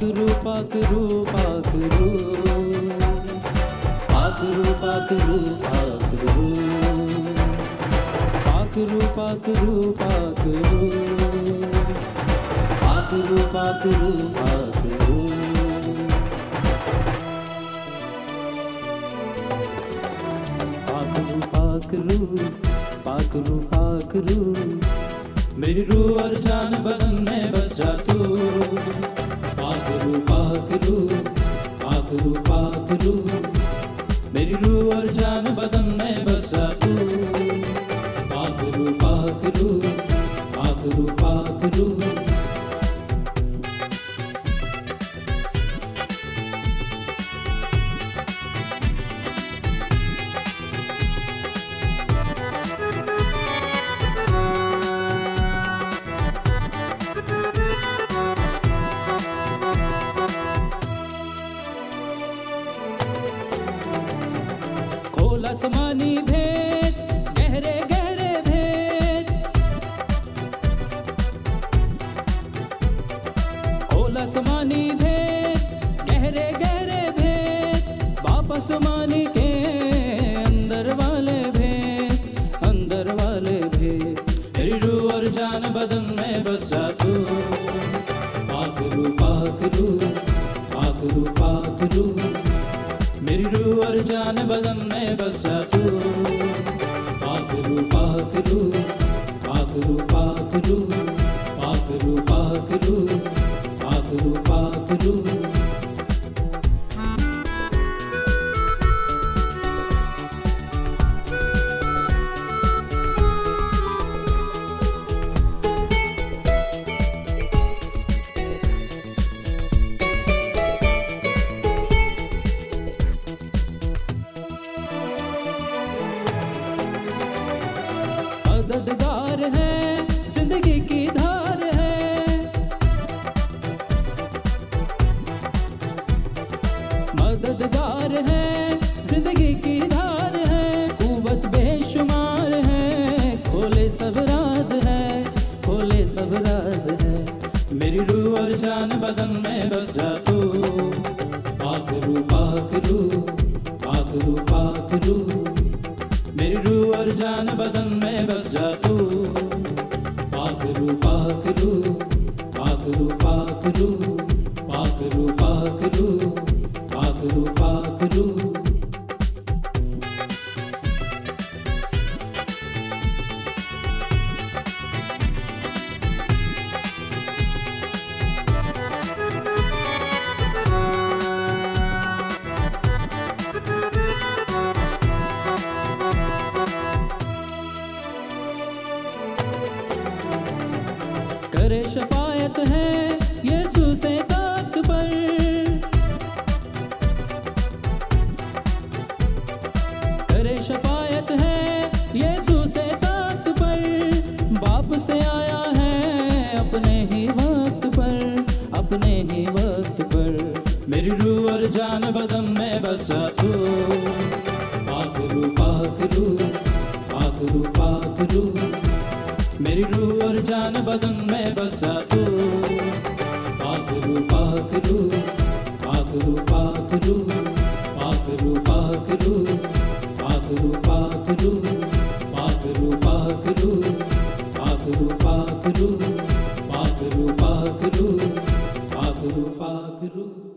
पाखरू पाखरू पाखरू पाखरू पाखरू पाखरू पाखरू पाखरू पाखरू पाखरू पाखरू पाखरू पाखरू पाखरू पाखरू पाखरू मेरी रूह और जान बदन में बस जा तू। पाखरू पाखरू आखरू पाखरू मेरी रूह और जान बदन में बसा तू। पाखरू पाखरू आखरू पाखरू खोला समानी भेद, गहरे गहरे भेद। खोला समानी भेद, गहरे गहरे भेद, वापस मानी के अंदर वाले भेद, अंदर वाले भेद। तेरी और जान बदन में बस तू। पाखरू पाखरू पाखरू पाखरू मेरी रू और जान बदन में बस तू। पाखरू पाखरू पाखरू पाखरू मददगार है, ज़िंदगी की धार है। मददगार है, ज़िंदगी की धार है। कुवत बेशुमार है, खोले सब राज है, खोले सब राज है। मेरी रूह और जान बदन में बस जा तू। में बस जा तू पाखरू पाखरू पाखरू पाखरू पाखरू पाखरू। करे शफायत है यीशु से ताक पर। करे शफायत है यीशु से ताक पर। बाप से आया है अपने ही वक्त पर, अपने ही वक्त पर। मेरी रूह और जान बदन में बस तू। पाखरू पाखरू पाखरू पाखरू मेरी रूह और जान बदन में बस तू पाखरू पाखरू पाखरू पाखरू पाखरू पाखरू पाखरू पाखरू पाखरू पाखरू पाखरू पाखरू पाखरू पाखरू पाखरू पाखरू